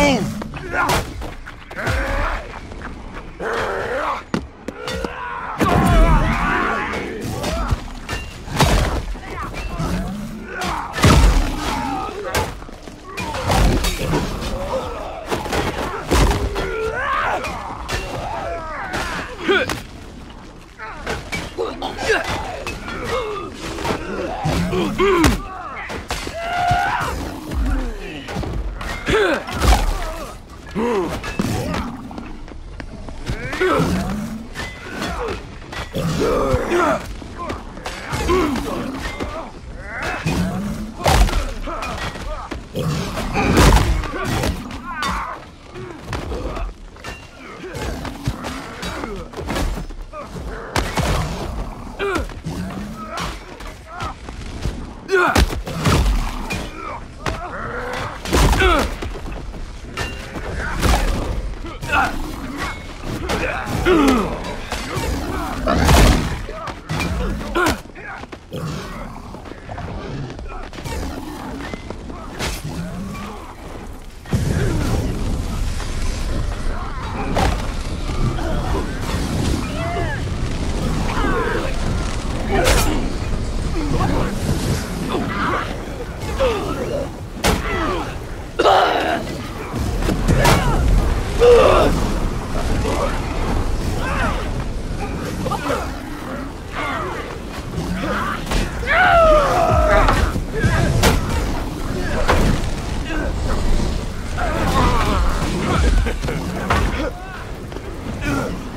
Move! Boom! Ugh!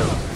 Oh,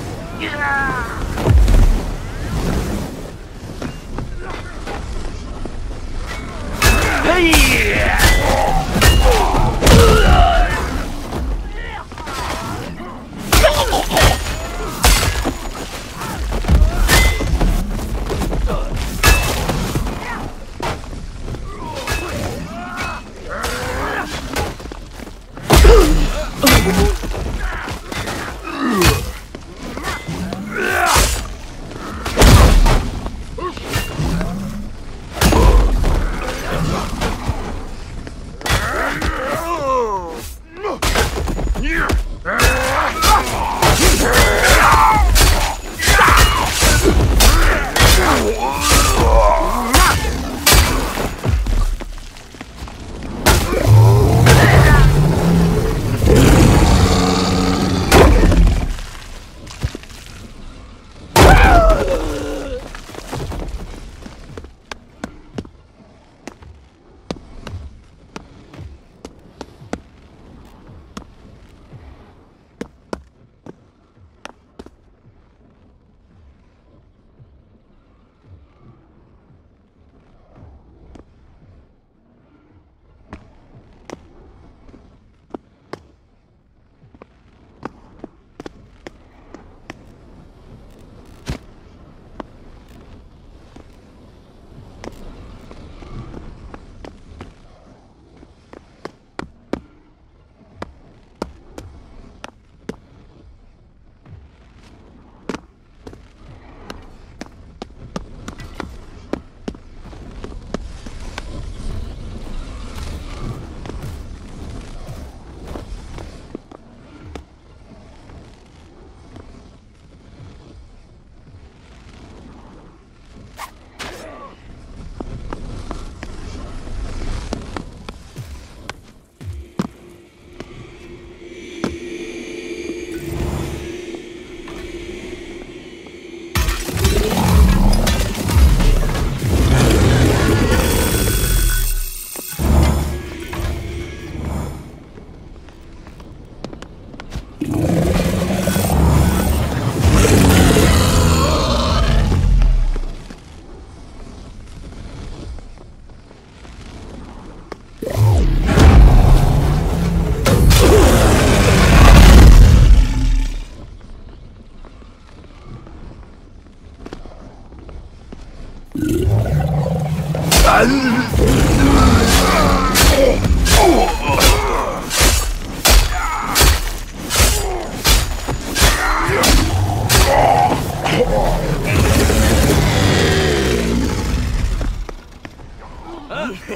Oh!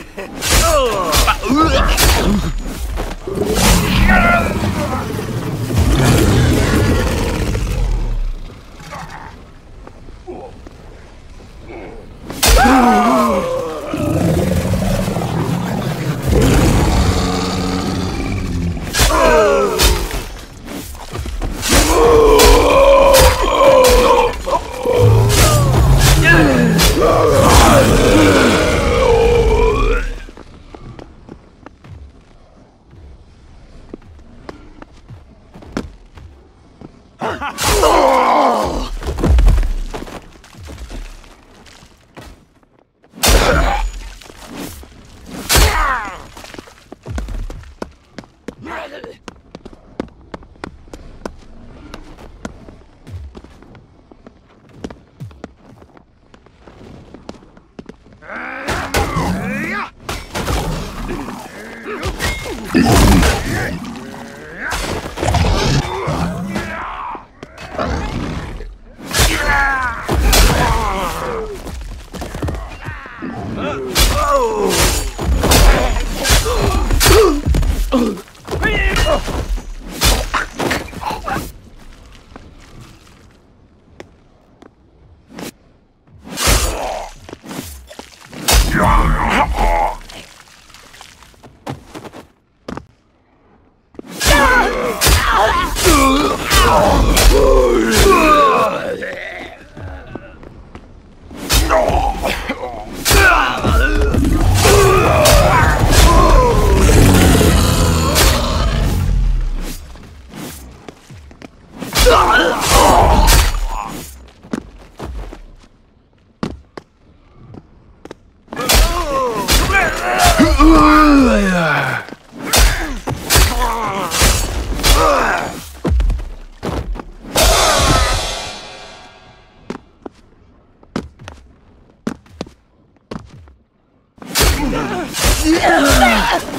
Yeah.